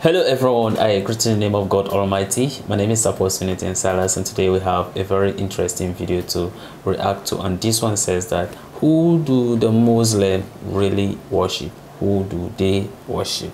Hello everyone, I greet in the name of God Almighty. My name is Apostle Newton Silas and today we have a very interesting video to react to and this one says that who do the Muslim really worship? Who do they worship?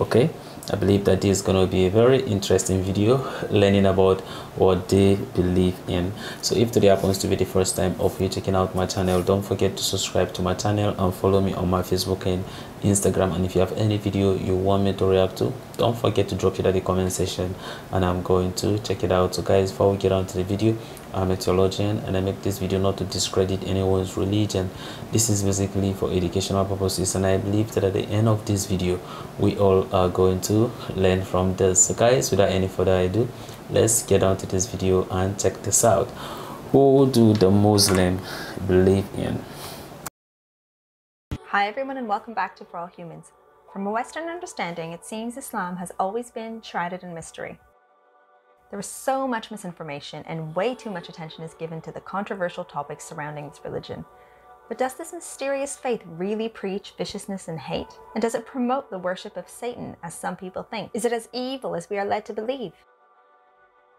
Okay, I believe that this is going to be a very interesting video learning about what they believe in. So if today happens to be the first time of you checking out my channel, don't forget to subscribe to my channel and follow me on my Facebook and Instagram. And if you have any video you want me to react to, don't forget to drop it at the comment section and I'm going to check it out. So guys, before we get on to the video, I'm a theologian and I make this video not to discredit anyone's religion. This is basically for educational purposes and I believe that at the end of this video, we all are going to learn from this. So guys, without any further ado, let's get on to this video and check this out. Who do the Muslim believe in? Hi everyone and welcome back to For All Humans. From a Western understanding, it seems Islam has always been shrouded in mystery. There is so much misinformation and way too much attention is given to the controversial topics surrounding its religion. But does this mysterious faith really preach viciousness and hate? And does it promote the worship of Satan, as some people think? Is it as evil as we are led to believe?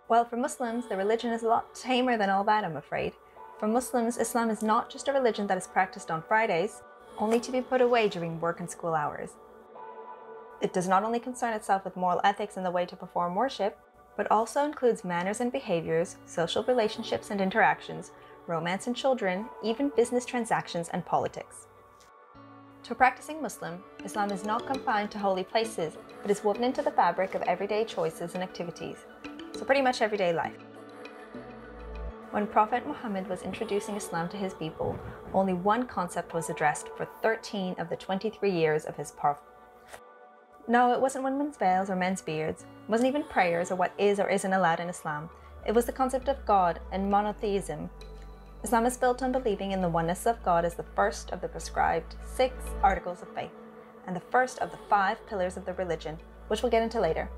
Well, for Muslims, the religion is a lot tamer than all that, I'm afraid. For Muslims, Islam is not just a religion that is practiced on Fridays, only to be put away during work and school hours. It does not only concern itself with moral ethics and the way to perform worship, but also includes manners and behaviors, social relationships and interactions, romance and children, even business transactions and politics. To a practicing Muslim, Islam is not confined to holy places, but is woven into the fabric of everyday choices and activities, so pretty much everyday life. When Prophet Muhammad was introducing Islam to his people, only one concept was addressed for 13 of the 23 years of his prophet. No, it wasn't women's veils or men's beards. Wasn't even prayers or what is or isn't allowed in Islam. It was the concept of God and monotheism. Islam is built on believing in the oneness of God as the first of the prescribed six articles of faith and the first of the five pillars of the religion, which we'll get into later.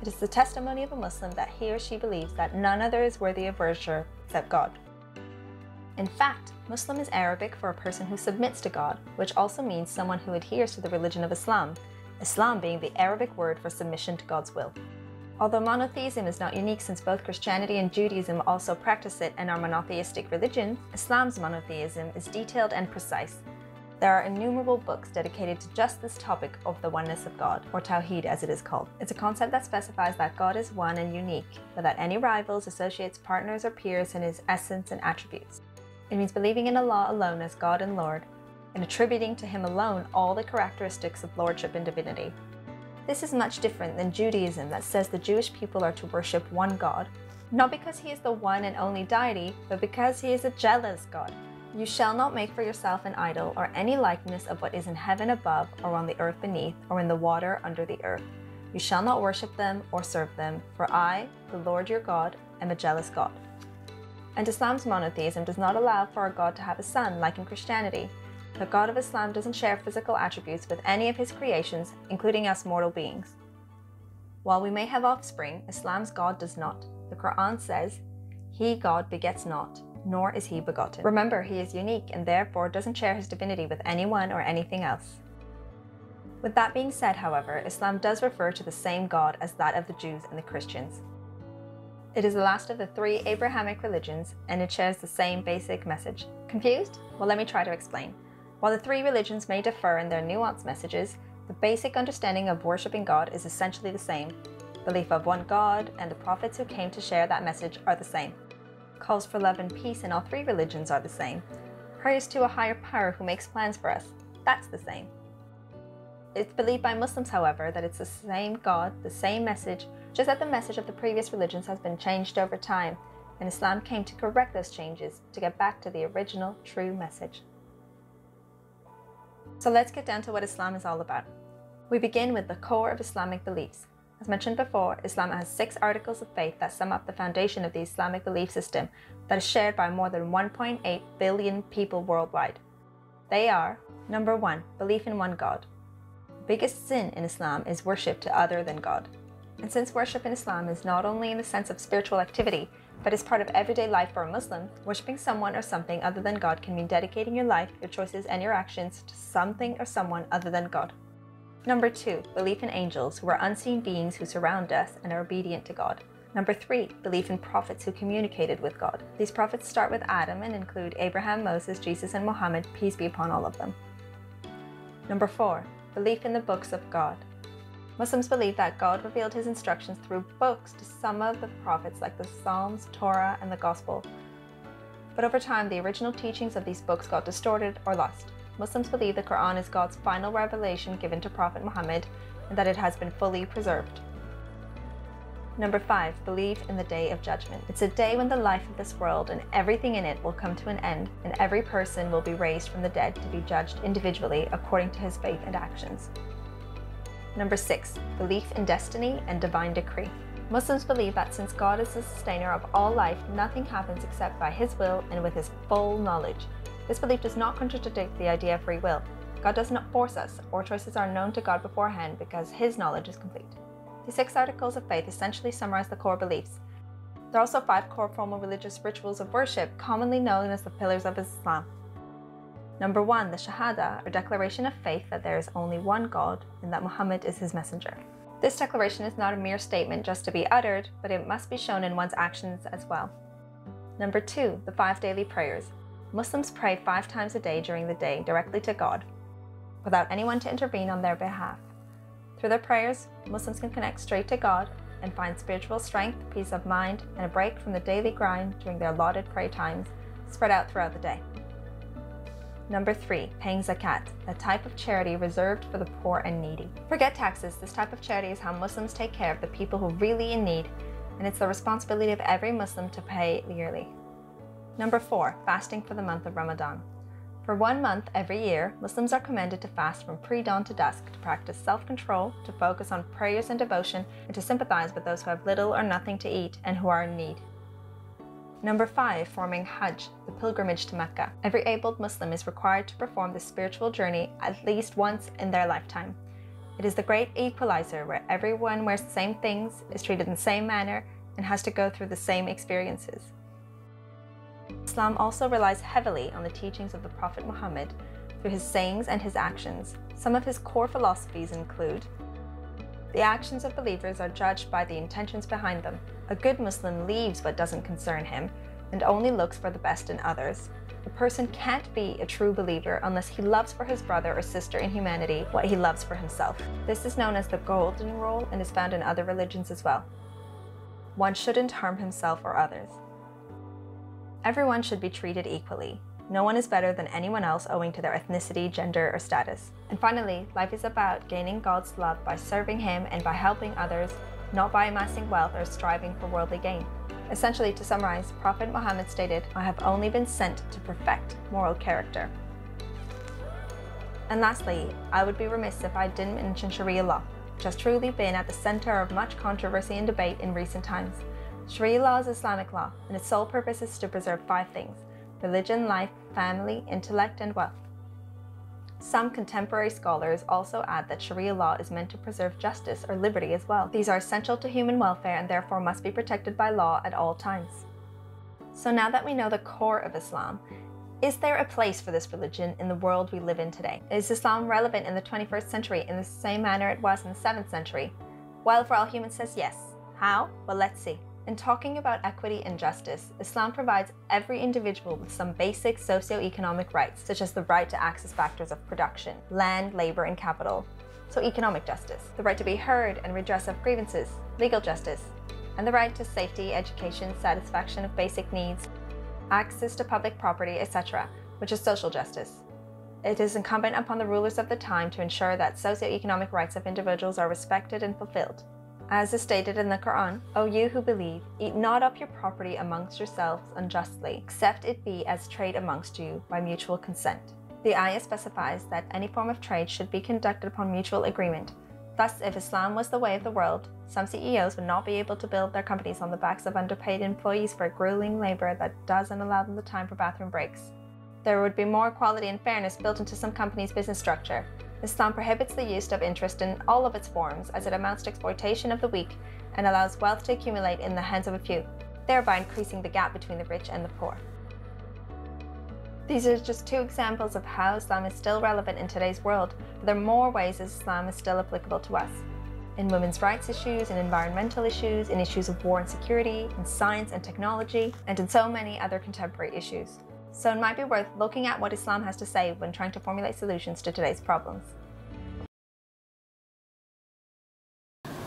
It is the testimony of a Muslim that he or she believes that none other is worthy of worship except God. In fact, Muslim is Arabic for a person who submits to God, which also means someone who adheres to the religion of Islam, Islam being the Arabic word for submission to God's will. Although monotheism is not unique since both Christianity and Judaism also practice it and are monotheistic religions, Islam's monotheism is detailed and precise. There are innumerable books dedicated to just this topic of the oneness of God, or Tawheed as it is called. It's a concept that specifies that God is one and unique, without any rivals, associates, partners, or peers in his essence and attributes. It means believing in Allah alone as God and Lord, and attributing to him alone all the characteristics of lordship and divinity. This is much different than Judaism that says the Jewish people are to worship one God, not because he is the one and only deity, but because he is a jealous God. You shall not make for yourself an idol or any likeness of what is in heaven above, or on the earth beneath, or in the water under the earth. You shall not worship them or serve them, for I, the Lord your God, am a jealous God. And Islam's monotheism does not allow for a God to have a son, like in Christianity. The God of Islam doesn't share physical attributes with any of his creations, including us mortal beings. While we may have offspring, Islam's God does not. The Quran says, He, God, begets not, nor is he begotten. Remember, he is unique and therefore doesn't share his divinity with anyone or anything else. With that being said, however, Islam does refer to the same God as that of the Jews and the Christians. It is the last of the three Abrahamic religions and it shares the same basic message. Confused? Well, let me try to explain. While the three religions may differ in their nuanced messages, the basic understanding of worshipping God is essentially the same. Belief of one God and the prophets who came to share that message are the same. Calls for love and peace in all three religions are the same. Prayers to a higher power who makes plans for us, that's the same. It's believed by Muslims, however, that it's the same God, the same message, just that the message of the previous religions has been changed over time, and Islam came to correct those changes to get back to the original true message. So let's get down to what Islam is all about. We begin with the core of Islamic beliefs. As mentioned before, Islam has six articles of faith that sum up the foundation of the Islamic belief system that is shared by more than 1.8 billion people worldwide. They are number one, belief in one God. The biggest sin in Islam is worship to other than God. And since worship in Islam is not only in the sense of spiritual activity, but as part of everyday life for a Muslim, worshipping someone or something other than God can mean dedicating your life, your choices, and your actions to something or someone other than God. Number two, belief in angels, who are unseen beings who surround us and are obedient to God. Number three, belief in prophets who communicated with God. These prophets start with Adam and include Abraham, Moses, Jesus, and Muhammad, peace be upon all of them. Number four, belief in the books of God. Muslims believe that God revealed his instructions through books to some of the prophets like the Psalms, Torah, and the Gospel. But over time, the original teachings of these books got distorted or lost. Muslims believe the Quran is God's final revelation given to Prophet Muhammad and that it has been fully preserved. Number five, believe in the day of judgment. It's a day when the life of this world and everything in it will come to an end, and every person will be raised from the dead to be judged individually according to his faith and actions. Number six, belief in destiny and divine decree. Muslims believe that since God is the sustainer of all life, nothing happens except by His will and with His full knowledge. This belief does not contradict the idea of free will. God does not force us, our choices are known to God beforehand because His knowledge is complete. The six articles of faith essentially summarize the core beliefs. There are also five core formal religious rituals of worship, commonly known as the pillars of Islam. Number one, the Shahada, or declaration of faith that there is only one God and that Muhammad is his messenger. This declaration is not a mere statement just to be uttered, but it must be shown in one's actions as well. Number two, the five daily prayers. Muslims pray five times a day during the day directly to God, without anyone to intervene on their behalf. Through their prayers, Muslims can connect straight to God and find spiritual strength, peace of mind, and a break from the daily grind during their allotted prayer times spread out throughout the day. Number three, paying zakat, a type of charity reserved for the poor and needy. Forget taxes, this type of charity is how Muslims take care of the people who are really in need, and it's the responsibility of every Muslim to pay yearly. Number four, fasting for the month of Ramadan. For one month every year, Muslims are commanded to fast from pre dawn to dusk to practice self control, to focus on prayers and devotion, and to sympathize with those who have little or nothing to eat and who are in need. Number five, forming Hajj, the pilgrimage to Mecca. Every able Muslim is required to perform this spiritual journey at least once in their lifetime. It is the great equalizer where everyone wears the same things, is treated in the same manner, and has to go through the same experiences. Islam also relies heavily on the teachings of the Prophet Muhammad through his sayings and his actions. Some of his core philosophies include the actions of believers are judged by the intentions behind them. A good Muslim leaves what doesn't concern him and only looks for the best in others. A person can't be a true believer unless he loves for his brother or sister in humanity what he loves for himself. This is known as the golden rule and is found in other religions as well. One shouldn't harm himself or others. Everyone should be treated equally. No one is better than anyone else owing to their ethnicity, gender, or status. And finally, life is about gaining God's love by serving Him and by helping others, not by amassing wealth or striving for worldly gain. Essentially, to summarize, Prophet Muhammad stated, I have only been sent to perfect moral character. And lastly, I would be remiss if I didn't mention Sharia law, which has truly been at the center of much controversy and debate in recent times. Sharia law is Islamic law, and its sole purpose is to preserve five things religion, life, family, intellect, and wealth. Some contemporary scholars also add that Sharia law is meant to preserve justice or liberty as well. These are essential to human welfare and therefore must be protected by law at all times. So now that we know the core of Islam, is there a place for this religion in the world we live in today? Is Islam relevant in the 21st century in the same manner it was in the 7th century? Well, for all humans says yes. How? Well, let's see. In talking about equity and justice, Islam provides every individual with some basic socio-economic rights, such as the right to access factors of production, land, labor, and capital. So economic justice, the right to be heard and redress of grievances, legal justice, and the right to safety, education, satisfaction of basic needs, access to public property, etc., which is social justice. It is incumbent upon the rulers of the time to ensure that socio-economic rights of individuals are respected and fulfilled. As is stated in the Quran, O you who believe, eat not up your property amongst yourselves unjustly, except it be as trade amongst you by mutual consent. The ayah specifies that any form of trade should be conducted upon mutual agreement. Thus, if Islam was the way of the world, some CEOs would not be able to build their companies on the backs of underpaid employees for grueling labor that doesn't allow them the time for bathroom breaks. There would be more equality and fairness built into some companies' business structure, Islam prohibits the use of interest in all of its forms as it amounts to exploitation of the weak and allows wealth to accumulate in the hands of a few, thereby increasing the gap between the rich and the poor. These are just two examples of how Islam is still relevant in today's world, but there are more ways Islam is still applicable to us. In women's rights issues, in environmental issues, in issues of war and security, in science and technology, and in so many other contemporary issues. So it might be worth looking at what Islam has to say when trying to formulate solutions to today's problems.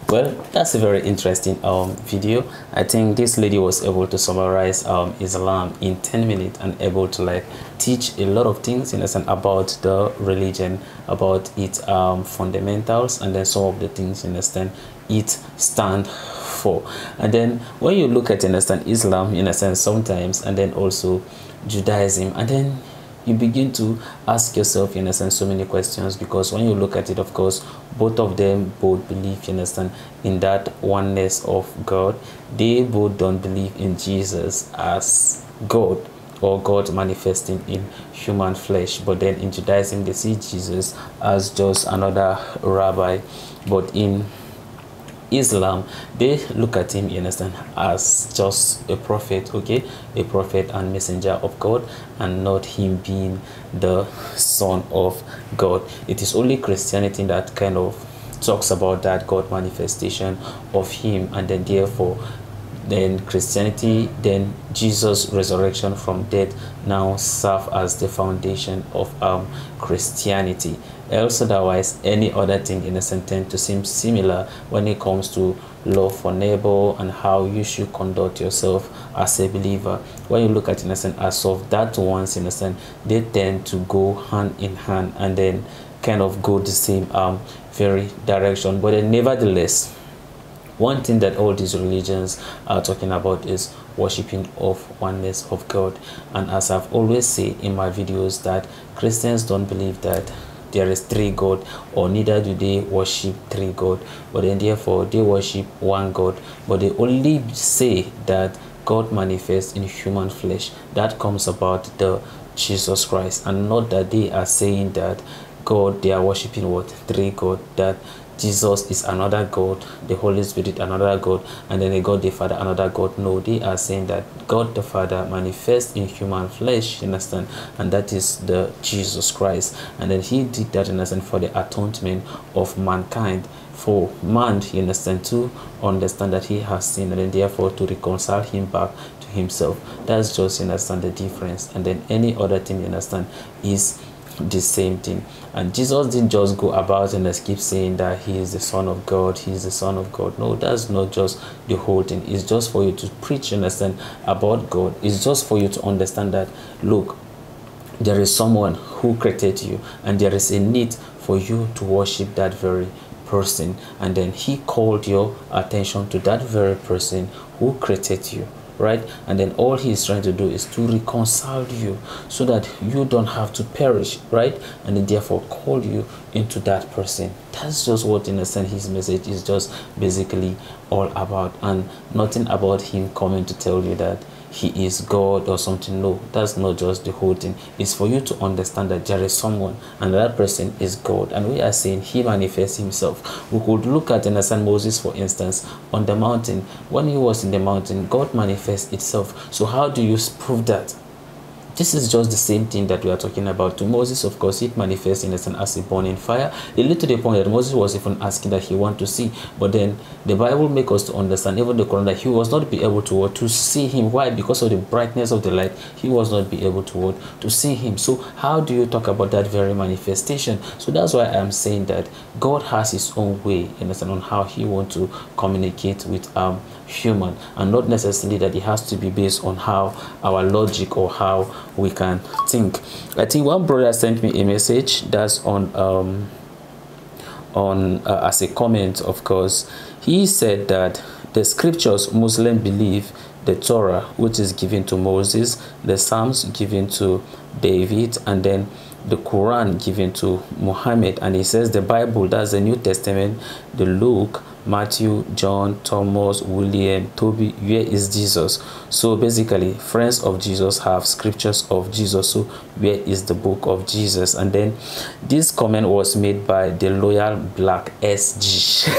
well that's a very interesting um, video i think this lady was able to summarize um, islam in 10 minutes and able to like teach a lot of things in a sense about the religion about its um, fundamentals and then some of the things in a sense it stand for and then when you look at in islam in a sense sometimes and then also judaism. And then you begin to ask yourself you understand so many questions because when you look at it of course both of them both believe you understand in that oneness of god. They both don't believe in jesus as god or god manifesting in human flesh. But then in judaism they see jesus as just another rabbi. But in Islam, they look at him, you understand, as just a prophet, okay, a prophet and messenger of God, and not him being the son of God. It is only Christianity that kind of talks about that God manifestation of him, and then therefore then Christianity, then Jesus' resurrection from death now serve as the foundation of um, Christianity. Else otherwise, any other thing in a sentence to seem similar when it comes to love for neighbor and how you should conduct yourself as a believer. When you look at innocent as of that ones innocent, they tend to go hand in hand and then kind of go the same um very direction. But then nevertheless, one thing that all these religions are talking about is worshiping of oneness of God. And as I've always said in my videos that Christians don't believe that there is three god or neither do they worship three god. But then therefore they worship one god. But they only say that god manifests in human flesh. That comes about the jesus christ. And not that they are saying that god they are worshiping what? Three god. That Jesus is another God, the Holy Spirit another God, and then a God the Father another God. No, they are saying that God the Father manifests in human flesh, you understand, and that is the Jesus Christ. And then he did that, you understand, for the atonement of mankind. For man, you understand, to understand that he has sinned, and therefore to reconcile him back to himself. That's just, you understand, the difference. And then any other thing, you understand, is the same thing and jesus didn't just go about and just keep saying that he is the son of god he is the son of god. No that's not just the whole thing. It's just for you to preach and understand about god. It's just for you to understand that look there is someone who created you and there is a need for you to worship that very person. And then he called your attention to that very person who created you right? And then all he is trying to do is to reconcile you so that you don't have to perish right? And therefore call you into that person. That's just what in a sense his message is just basically all about. And nothing about him coming to tell you that he is God or something. No, that's not just the whole thing. It's for you to understand that there is someone and that person is God. And we are saying he manifests himself. We could look at and understand Moses, for instance, on the mountain. When he was in the mountain, God manifests itself. So how do you prove that? This is just the same thing that we are talking about. To Moses, of course, it manifests in a as a burning fire. It led to the point that Moses was even asking that he want to see. But then the Bible makes us to understand, even the Quran, that he was not be able to to see him. Why? Because of the brightness of the light, he was not be able to to see him. So how do you talk about that very manifestation? So that's why I'm saying that God has his own way, understand, on how he want to communicate with um human and not necessarily that it has to be based on how our logic or how we can think. I think one brother sent me a message that's on um on uh, as a comment of course. He said that the scriptures muslim believe the torah which is given to moses the psalms given to david and then the Quran given to Muhammad and he says the Bible that's the New Testament the Luke Matthew, John, Thomas, William, Toby, where is Jesus? So basically, friends of Jesus have scriptures of Jesus. So where is the book of Jesus? And then this comment was made by the loyal black SG.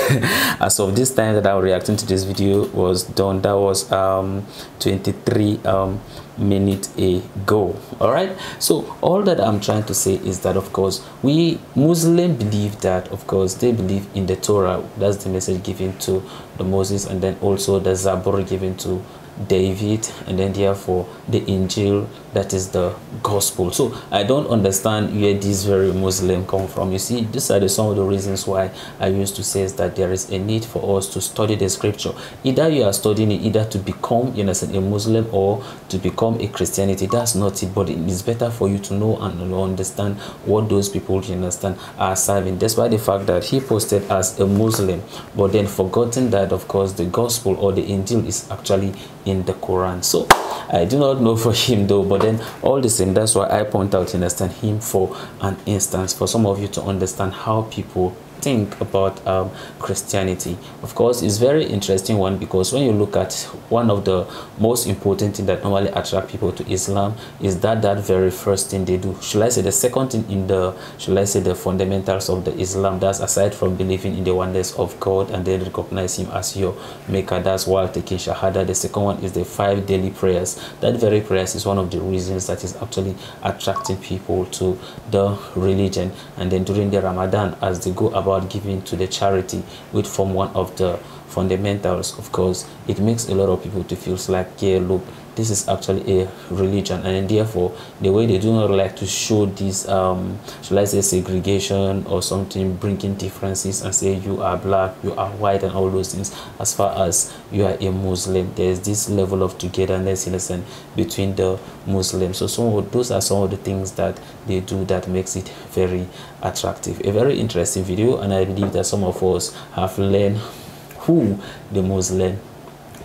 As of this time that I'm reacting to this video was done, that was um 23 um minute ago all right? So all that i'm trying to say is that of course we muslim believe that of course they believe in the torah. That's the message given to the moses and then also the zabur given to David and then therefore the Injil that is the gospel. So I don't understand where these very Muslim come from. You see these are the, some of the reasons why I used to say is that there is a need for us to study the scripture. Either you are studying it either to become you know a Muslim or to become a Christianity that's not it. But it is better for you to know and understand what those people you understand are serving. Despite the fact that he posted as a Muslim but then forgotten that of course the gospel or the Injil is actually in the Quran. So I do not know for him though, but then all the same, that's why I point out, understand him for an instance, for some of you to understand how people think about um, Christianity. Of course, it's very interesting one because when you look at one of the most important thing that normally attract people to Islam is that that very first thing they do. Should I say the second thing in the, should I say the fundamentals of the Islam, that's aside from believing in the oneness of God and then recognize him as your maker, that's while taking Shahada. The second one is the five daily prayers. That very prayers is one of the reasons that is actually attracting people to the religion. And then during the Ramadan, as they go about about giving to the charity which form one of the fundamentals. Of course it makes a lot of people to feel like yeah look this is actually a religion and therefore the way they do not like to show this um shall i say segregation or something bringing differences and say you are black you are white and all those things. As far as you are a muslim there's this level of togetherness in between the muslims. So some of those are some of the things that they do that makes it very attractive. A very interesting video and i believe that some of us have learned who the muslim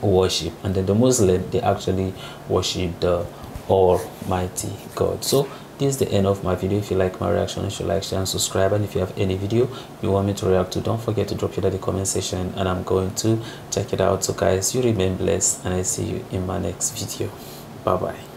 worship and then the muslim they actually worship the almighty god. So this is the end of my video. If you like my reaction you should like share and subscribe and if you have any video you want me to react to don't forget to drop it in the comment section and i'm going to check it out. So guys you remain blessed and i see you in my next video. Bye bye